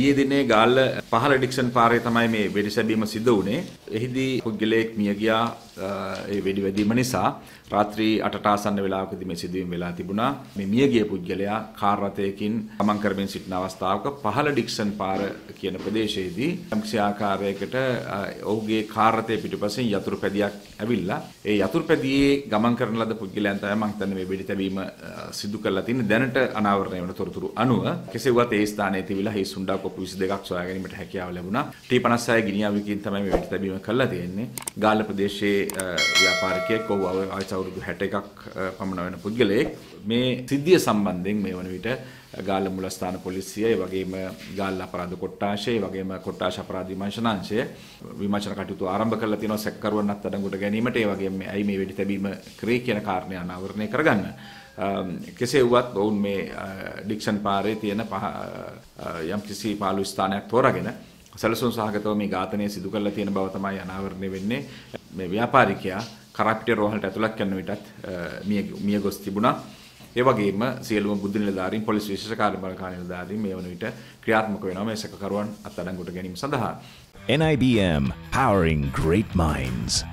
ඊයේ දිනේ ගාල්ල පහළ ඩික්සන් පාරේ තමයි මේ වෙඩි සැබීම සිදු වුණේ. එහිදී පුද්ගලයෙක් මිය ගියා ඒ වෙඩි වැදීම නිසා රාත්‍රී 8ට ආසන්න වෙලාවකදී මේ සිදුවීම වෙලා තිබුණා. මේ මිය ගිය පුද්ගලයා කාර් රථයකින් ගමන් කරමින් සිටින අවස්ථාවක පහළ ඩික්සන් පාර කියන ප්‍රදේශයේදී යම්කිසි ආකාරයකට ඔහුගේ කාර් රථයේ පිටුපසින් යතුරු පැදියක් ඇවිල්ලා ඒ යතුරු පැදියේ ගමන් කරන ලද පුද්ගලයන් තමයි මම හිතන්නේ මේ වෙඩි තැබීම සිදු කරලා තින්නේ දැනට අනාවරණය වන තොරතුරු අනුව කෙසේ වුවත් ඒ ස්ථානයේ තිබිලා හේ සුණ්ඩා කොප්පු 22ක් සොයා ගැනීමට හැකියාව ලැබුණා. T56 ගිනියාවකින් තමයි මේ වෙඩි තැබීම කළා තියෙන්නේ. ගාල්ල ප්‍රදේශයේ ව්‍යාපාරිකයෙක් ඔහු වයස අවුරුදු 61ක් පමණ වෙන පුද්ගලයෙක් මේ සිද්ධිය සම්බන්ධයෙන් මේ වන විට ගාල්ල මුලස්ථාන පොලිසිය ඒ වගේම ගාල්ල අපරාධ කොට්ටාශය ඒ වගේම කොට්ටාශ අපරාධ විමර්ශනාංශය විමර්ශන කටයුතු ආරම්භ කරලා තියෙනවා සැකකරුවන් අත්අඩංගුවට ගැනීමට ඒ වගේම ඇයි මේ වෙඩි තැබීම කරේ කියන කාරණය අනාවරණය කරගන්න. කෙසේ වුවත් ඔවුන් මේ ඩික්ෂන් පාරේ තියෙන යම්කිසි පාළු ස්ථානයක් තෝරාගෙන සැලසුම් සහගතව මේ ඝාතනය සිදු කරලා තියෙන බව තමයි අනාවරණය වෙන්නේ. මේ ව්‍යාපාරිකයා කරප්ටිය රෝහලට ඇතුළත් කරන විටත් මිය ගොස් තිබුණා. ඒ වගේම සියලුම බුද්ධ නිලධාරීන් පොලිස් විශේෂ කාර්ය බළකාර නිලධාරීන් මේ වන විට ක්‍රියාත්මක වෙනවා මේ සැකකරුවන් අත්අඩංගුවට ගැනීම සඳහා. NIBM powering great minds.